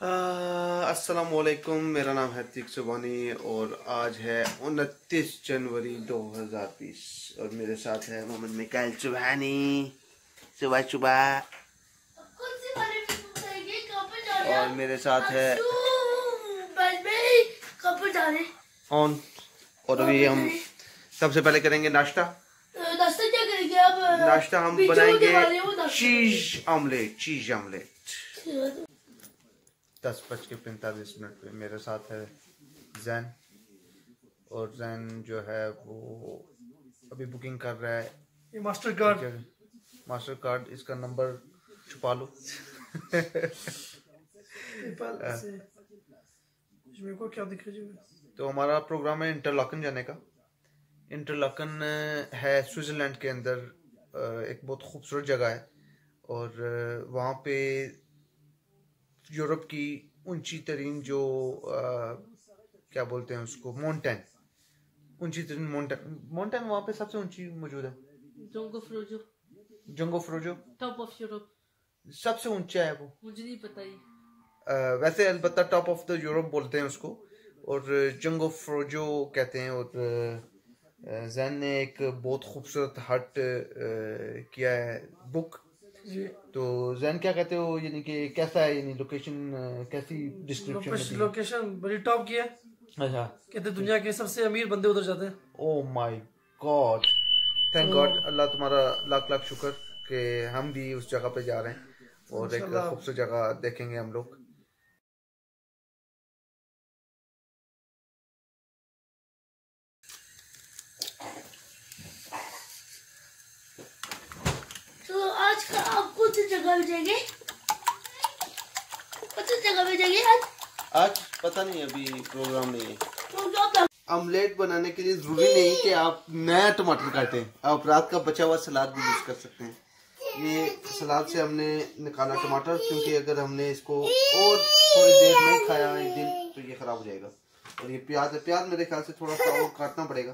असलकुम मेरा नाम है तीक सुबानी और आज है उनतीस जनवरी 2020 और मेरे साथ है मोहम्मद मिकाइल चुबानी सुबह सुबह। और मेरे साथ है ऑन और अभी हम सबसे पहले करेंगे नाश्ता। नाश्ता क्या करेंगे अब नाश्ता हम बनाएँगे चीज़ ऑमलेट चीज़ करेंगे। दस बज के पैंतालीस मिनट पे मेरे साथ है जैन। और जैन जो है वो अभी बुकिंग कर रहा है। ये मास्टर कार्ड मास्टर कार्ड इसका नंबर छुपा लो। को क्या दिख रहा तो हमारा प्रोग्राम है इंटरलॉकन जाने का। इंटरलॉकन है स्विट्ज़रलैंड के अंदर एक बहुत खूबसूरत जगह है। और वहाँ पे यूरोप की ऊँची तरीन जो अ, क्या बोलते हैं उसको माउंटेन ऊँची तरीन माउंटेन माउंटेन वहाँ पे सबसे ऊँची मौजूद है। Jungfraujoch Jungfraujoch top of Europe सबसे ऊँचा है वो। मुझे नहीं पता ये। अ, वैसे अलबत्ता टॉप ऑफ़ द यूरोप बोलते हैं उसको। और जंगो फ्रोजो कहते हैं और जैन ने एक बहुत खूबसूरत हट किया है बुक जी। तो जैन क्या कहते हो? यानी कि कैसा है? यानी लोकेशन कैसी डिस्क्रिप्शन लोकेशन बड़ी टॉप की है। अच्छा। कहते दुनिया के सबसे अमीर बंदे उधर जाते हैं। Oh my God thank God अल्लाह तुम्हारा लाख लाख शुक्र कि हम भी उस जगह पे जा रहे हैं और एक खूबसूरत जगह देखेंगे हम लोग। तो आज आप कौन जगह जाएँगे। जगह जाएँगे आज। आज पता नहीं अभी प्रोग्राम नहीं है। तो ऑमलेट बनाने के लिए ज़रूरी नहीं कि आप नया टमाटर काटें। आप रात का बचा हुआ सलाद भी यूज़ कर सकते हैं। ये सलाद से हमने निकाला टमाटर क्योंकि अगर हमने इसको और थोड़ी देर नहीं खाया एक दिन तो ये खराब हो जाएगा। और ये प्याज है प्याज मेरे ख्याल से थोड़ा सा और काटना पड़ेगा।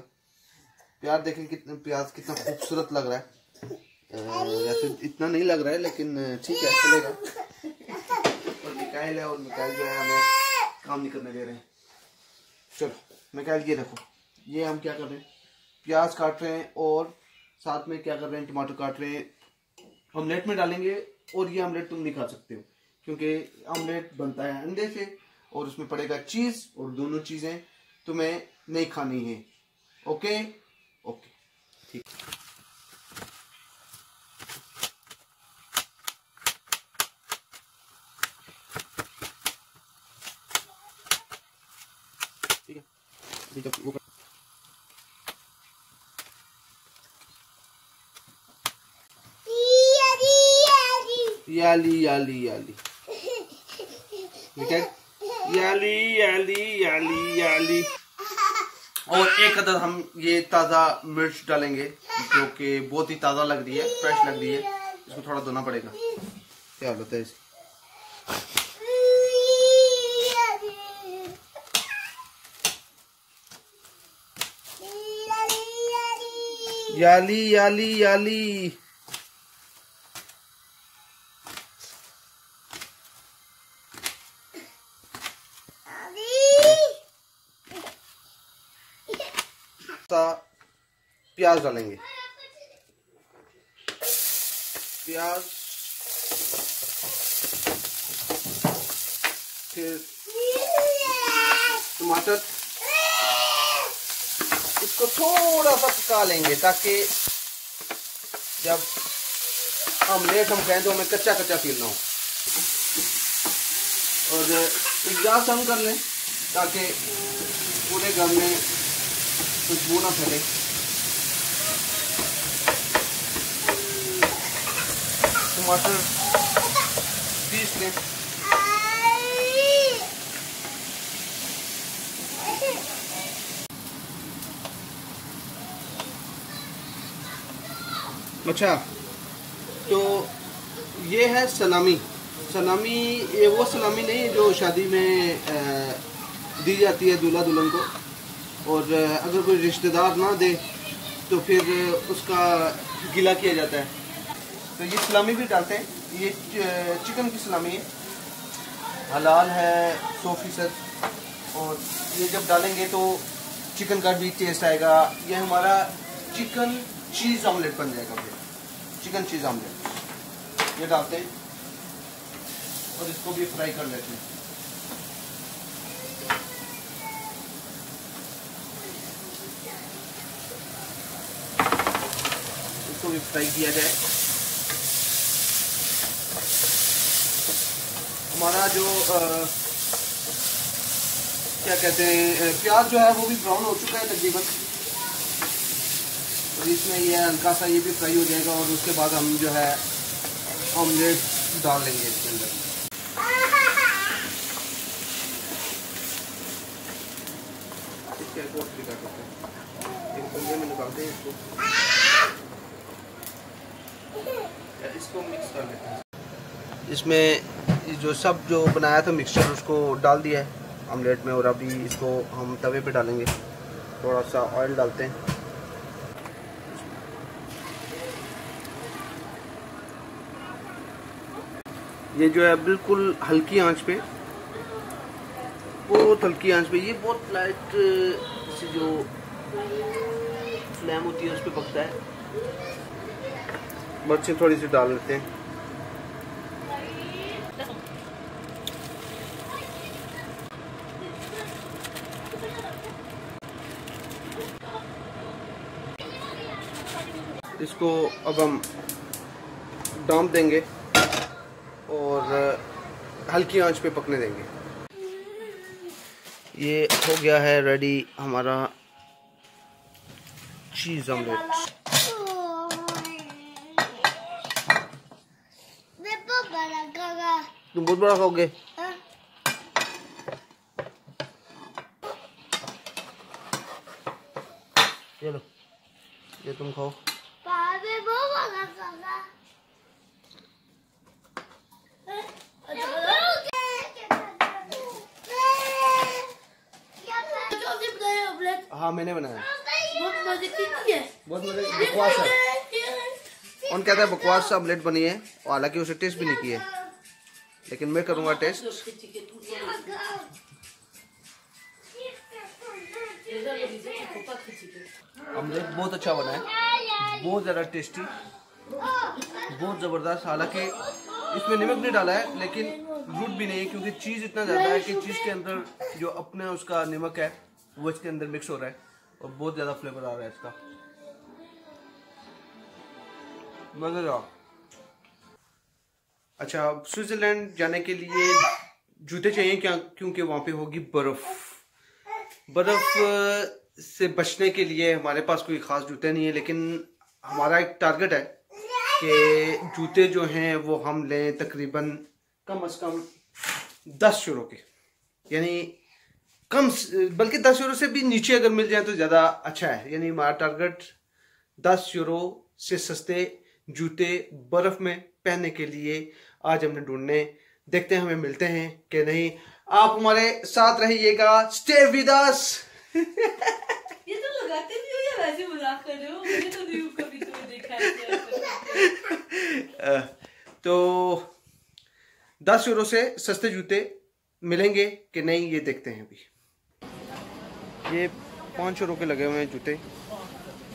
प्याज देखें कितना प्याज कितना खूबसूरत लग रहा है। वैसे इतना नहीं लग रहा है, लेकिन ठीक है, चलेगा। और मिकाइल है, और मिकाइल जो है, हमें काम नहीं करने दे रहे हैं। चलो मैं कह ये देखो, ये हम क्या कर रहे हैं? प्याज काट रहे हैं, और साथ में क्या कर रहे हैं? टमाटर काट रहे हैं। ऑमलेट में डालेंगे, और ये ऑमलेट तुम नहीं खा सकते हो, क्योंकि ऑमलेट बनता है अंडे से, और उसमें पड़ेगा चीज़, और दोनों चीज़ें तुम्हें नहीं खानी है। ओके? ओके, ठीक। जब वो याली याली याली। ठीक है? याली याली याली याली। और एक अदर हम ये ताज़ा मिर्च डालेंगे जो कि बहुत ही ताज़ा लग रही है फ्रेश लग रही है। इसको थोड़ा धोना पड़ेगा। क्या होता है इसे याली याली याली। प्याज डालेंगे। प्याज। फिर टमाटर। इसको थोड़ा सा पका लेंगे ताकि जब ऑमलेट हम खाएँ तो हमें कच्चा कच्चा फील ना हो। और एग्जास्ट हम कर लें ताकि पूरे घर में खुशबू ना फैले। टमाटर पीस लें। अच्छा तो ये है सलामी। सलामी, ये वो सलामी नहीं है जो शादी में दी जाती है दूल्हा दुल्हन को। और अगर कोई रिश्तेदार ना दे तो फिर उसका गिला किया जाता है। तो ये सलामी भी डालते हैं। ये चिकन की सलामी है। हलाल है, सौ फ़ीसद। और ये जब डालेंगे तो चिकन का भी टेस्ट आएगा। ये हमारा चिकन चीज़ ऑमलेट बन जाएगा फिर। चिकन चीज़ ऑमलेट ये डालते हैं। और इसको भी फ्राई कर लेते हैं। इसको भी फ्राई किया जाए। हमारा जो आ, क्या कहते हैं प्याज जो है वो भी ब्राउन हो चुका है तकरीबन। और इसमें ये हल्का सा ये भी फ्राई हो जाएगा और उसके बाद हम जो है ऑमलेट डाल लेंगे इसके अंदर। इसमें जो सब जो बनाया था मिक्सचर उसको डाल दिया है। ऑमलेट में और अभी इसको हम तवे पे डालेंगे। थोड़ा सा ऑयल डालते हैं। ये जो है बिल्कुल हल्की आँच पे, बहुत हल्की आँच पे, ये बहुत लाइट से जो फ्लेम होती है उस पर पकता है। मिर्ची थोड़ी सी डाल लेते हैं। इसको अब हम डाम देंगे। और हल्की आँच पे पकने देंगे। ये हो गया है रेडी हमारा चीज़ ऑमलेट तुम बहुत बड़ा खाओगे? चलो ये तुम खाओ। हाँ मैंने बनाया। बहुत मज़े की है बहुत मज़े बकवास है। कौन कहता है बकवास ऑमलेट बनी है और हालाँकि उसे टेस्ट भी नहीं किया लेकिन मैं करूँगा टेस्ट ऑमलेट बहुत अच्छा बना है। बहुत ज़्यादा टेस्टी बहुत ज़बरदस्त। हालाँकि इसमें नमक नहीं डाला है, लेकिन रूट भी नहीं है, क्योंकि चीज़ इतना ज़्यादा है कि चीज़ के अंदर जो अपने उसका नमक है, वो इसके अंदर मिक्स हो रहा है और बहुत ज़्यादा फ्लेवर आ रहा है इसका। अच्छा स्विट्जरलैंड जाने के लिए जूते चाहिए क्या? क्योंकि वहाँ पे होगी बर्फ़। बर्फ़ से बचने के लिए हमारे पास कोई ख़ास जूते नहीं है, लेकिन हमारा एक टारगेट है कि जूते जो हैं वो हम लें तकरीबन कम अज़ कम दस यूरो के। यानी कम बल्कि दस यूरो से भी नीचे अगर मिल जाए तो ज़्यादा अच्छा है। यानी हमारा टारगेट दस यूरो से सस्ते जूते बर्फ़ में पहनने के लिए आज हमने ढूँढने। देखते हैं, हमें मिलते हैं कि नहीं। आप हमारे साथ रहिएगा। स्टे विद अस ये तो लगाते भी हो या वैसे मज़ाक कर रहे हो? मैंने तो नहीं कभी तुम्हें देखा है तो दस यूरो से सस्ते जूते मिलेंगे कि नहीं, ये देखते हैं अभी। ये पाँच यूरो के लगे हुए हैं जूते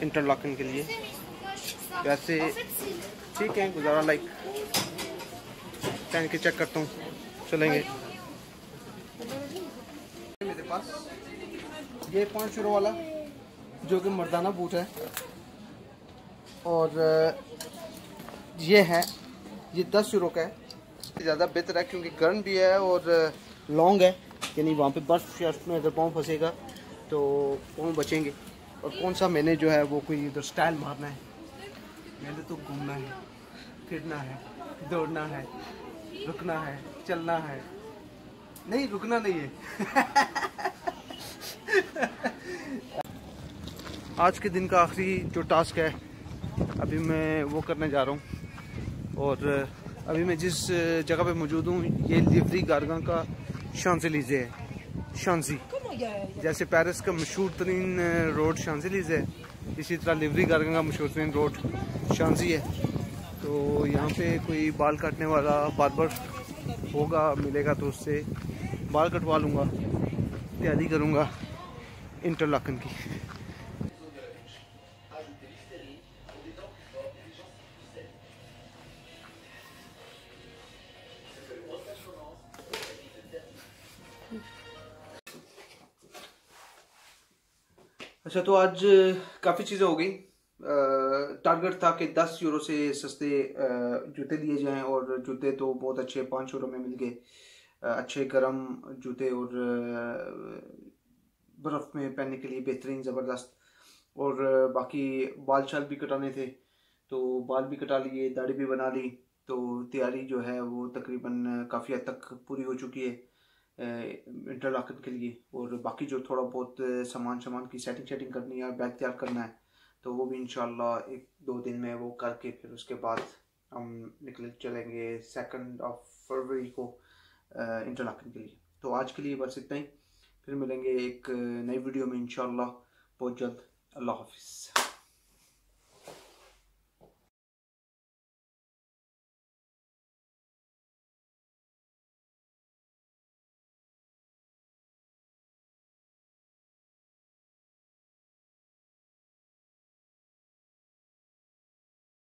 इंटरलॉकिंग के लिए। वैसे ठीक है, गुजारा लाइक पहन के चेक करता हूँ, चलेंगे। मेरे पास ये पाँच यूरो वाला जो कि मर्दाना बूट है। और ये है, ये दस यूरो का है। ज़्यादा बेहतर है क्योंकि गर्म भी है और लॉन्ग है। यानी वहाँ पे बर्फ़ शर्फ में अगर पाँव फंसेगा तो पाँव बचेंगे। और कौन सा मैंने जो है, वो कोई इधर स्टाइल मारना है? मैंने तो घूमना है, फिरना है, दौड़ना है, रुकना है, चलना है। नहीं, रुकना नहीं है। आज के दिन का आखिरी जो टास्क है, अभी मैं वो करने जा रहा हूँ। और अभी मैं जिस जगह पे मौजूद हूँ, ये लिवरी गारगा का शांसी लीजे है शांसी जैसे पेरिस का मशहूर तरीन रोड शांसी लीजे है, इसी तरह लिवरी गारगा का मशहूर तरीन रोड शांसी है। तो यहाँ पे कोई बाल काटने वाला बार्बर होगा, मिलेगा तो उससे बाल कटवा लूँगा, तैयारी करूँगा इंटरलॉकन की अच्छा तो आज काफ़ी चीज़ें हो गई। टारगेट था कि 10 यूरो से सस्ते जूते दिए जाएँ और जूते तो बहुत अच्छे, पाँच यूरो में मिल गए। अच्छे गर्म जूते और बर्फ़ में पहनने के लिए बेहतरीन, ज़बरदस्त। और बाकी बाल शाल भी कटाने थे तो बाल भी कटा लिए, दाढ़ी भी बना ली तो तैयारी जो है वो तकरीबन काफ़ी हद तक पूरी हो चुकी है। इंटरलॉकन के लिए और बाकी जो थोड़ा बहुत सामान सामान की सेटिंग शेटिंग करनी है बैग तैयार करना है तो वो भी इंशाल्लाह एक दो दिन में वो करके फिर उसके बाद हम निकल चलेंगे सेकंड ऑफ़ फरवरी को इंटरलॉकन के लिए। तो आज के लिए बस इतना ही। फिर मिलेंगे एक नई वीडियो में इंशाल्लाह। बहुत जल्द। अल्लाह हाफिज़।